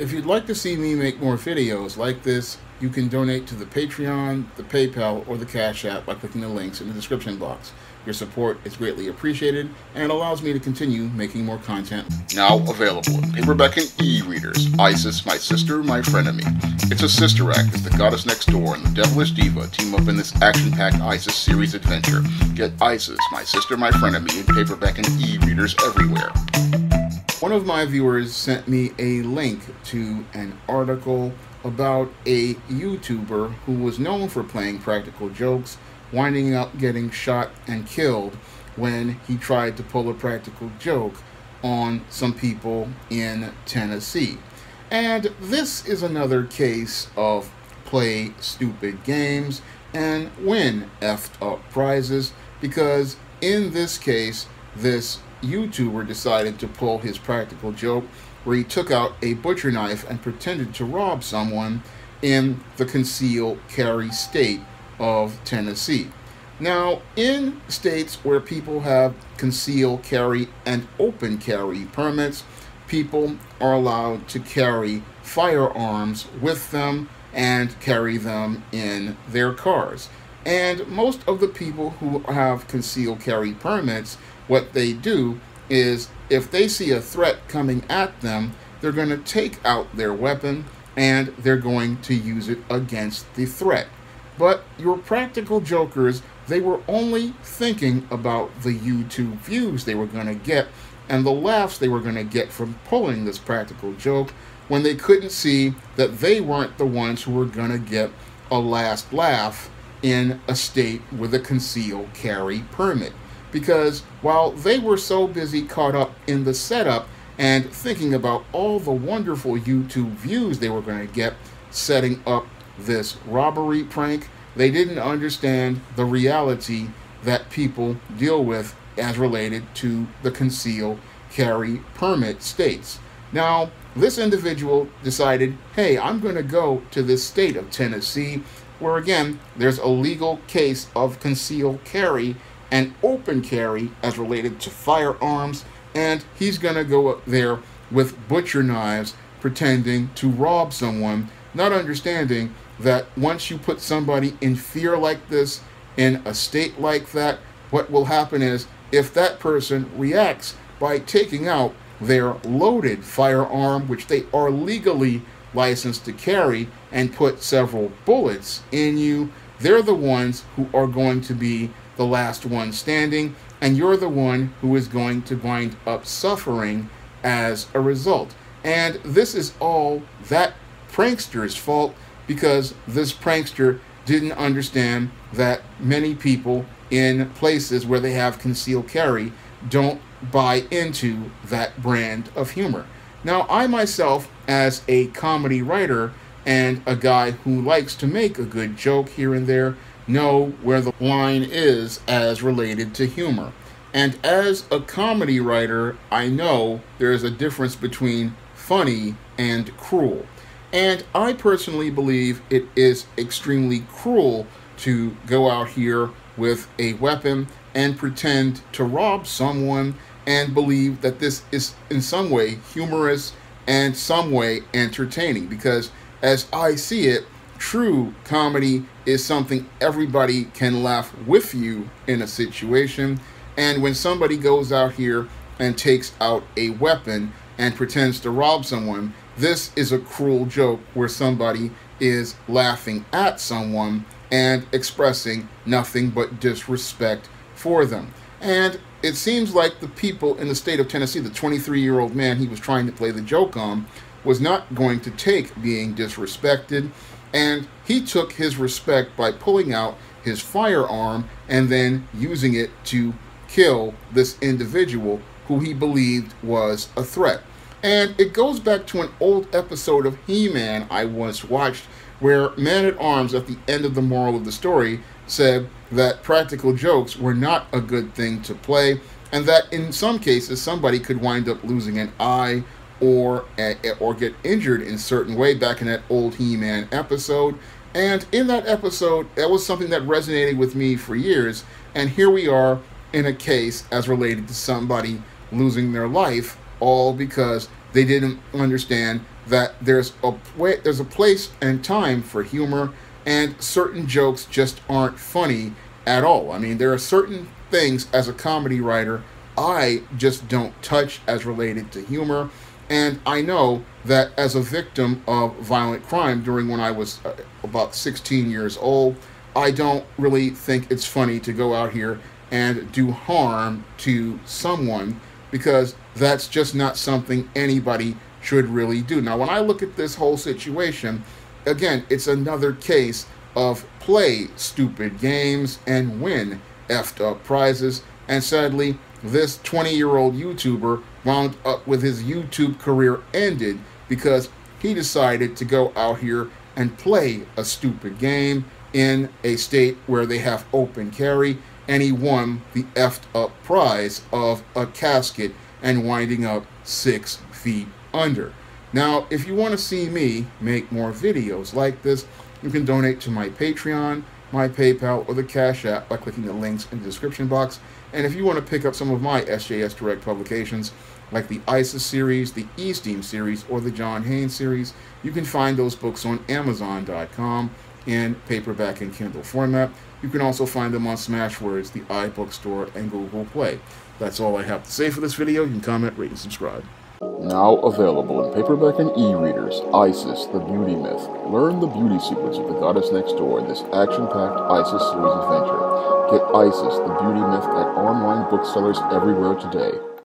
If you'd like to see me make more videos like this, you can donate to the Patreon, the PayPal, or the Cash App by clicking the links in the description box. Your support is greatly appreciated and allows me to continue making more content. Now available in paperback and e-readers, Isis, My Sister, My Frenemy. It's a sister act as the goddess next door and the devilish diva team up in this action-packed Isis series adventure. Get Isis, My Sister, My Frenemy in paperback and e-readers everywhere. One of my viewers sent me a link to an article about a YouTuber who was known for playing practical jokes winding up getting shot and killed when he tried to pull a practical joke on some people in Tennessee. And this is another case of play stupid games and win effed up prizes because in this case, this YouTuber decided to pull his practical joke where he took out a butcher knife and pretended to rob someone in the conceal carry state of Tennessee. Now, in states where people have conceal carry and open carry permits, people are allowed to carry firearms with them and carry them in their cars. And most of the people who have concealed carry permits, what they do is if they see a threat coming at them, they're going to take out their weapon and they're going to use it against the threat. But your practical jokers, they were only thinking about the YouTube views they were going to get and the laughs they were going to get from pulling this practical joke when they couldn't see that they weren't the ones who were going to get a last laugh in a state with a concealed carry permit. Because while they were so busy caught up in the setup and thinking about all the wonderful YouTube views they were going to get setting up this robbery prank, they didn't understand the reality that people deal with as related to the conceal carry permit states. Now, this individual decided, hey, I'm going to go to this state of Tennessee, where again, there's a legal case of concealed carry and open carry as related to firearms, and he's going to go up there with butcher knives pretending to rob someone, not understanding that once you put somebody in fear like this, in a state like that, what will happen is if that person reacts by taking out their loaded firearm, which they are legally licensed to carry, and put several bullets in you, they're the ones who are going to be the last one standing, and you're the one who is going to wind up suffering as a result. And this is all that prankster's fault because this prankster didn't understand that many people in places where they have concealed carry don't buy into that brand of humor. Now, I myself, as a comedy writer and a guy who likes to make a good joke here and there, know where the line is as related to humor. And as a comedy writer, I know there's a difference between funny and cruel. And I personally believe it is extremely cruel to go out here with a weapon and pretend to rob someone and believe that this is in some way humorous and some way entertaining because as I see it, true comedy is something everybody can laugh with you in a situation. And when somebody goes out here and takes out a weapon and pretends to rob someone, this is a cruel joke where somebody is laughing at someone and expressing nothing but disrespect for them. And it seems like the people in the state of Tennessee, the 23 year old man he was trying to play the joke on, was not going to take being disrespected and he took his respect by pulling out his firearm and then using it to kill this individual who he believed was a threat. And it goes back to an old episode of He Man I once watched where Man at Arms, at the end of the moral of the story, said that practical jokes were not a good thing to play, and that in some cases somebody could wind up losing an eye or eh, or get injured in certain way back in that old He-Man episode. And in that episode, that was something that resonated with me for years. And here we are in a case as related to somebody losing their life, all because they didn't understand that there's a way, there's a place and time for humor, and certain jokes just aren't funny at all. I mean, there are certain things as a comedy writer I just don't touch as related to humor. And I know that as a victim of violent crime during when I was uh, about 16 years old, I don't really think it's funny to go out here and do harm to someone because that's just not something anybody should really do. Now, when I look at this whole situation, again, it's another case of play stupid games and win effed up prizes. And sadly, this 20 year old YouTuber wound up with his YouTube career ended because he decided to go out here and play a stupid game in a state where they have open carry and he won the effed up prize of a casket and winding up six feet under. Now, if you want to see me make more videos like this, you can donate to my Patreon, my PayPal, or the Cash App by clicking the links in the description box. And if you want to pick up some of my SJS Direct publications, like the ISIS series, the E-Steam series, or the John Haynes series, you can find those books on Amazon.com in paperback and Kindle format. You can also find them on Smashwords, the iBookstore, and Google Play. That's all I have to say for this video. You can comment, rate, and subscribe. Now available in paperback and e-readers, ISIS, the Beauty Myth. Learn the beauty secrets of the goddess next door in this action-packed ISIS series adventure. Get ISIS, the Beauty Myth at online booksellers everywhere today.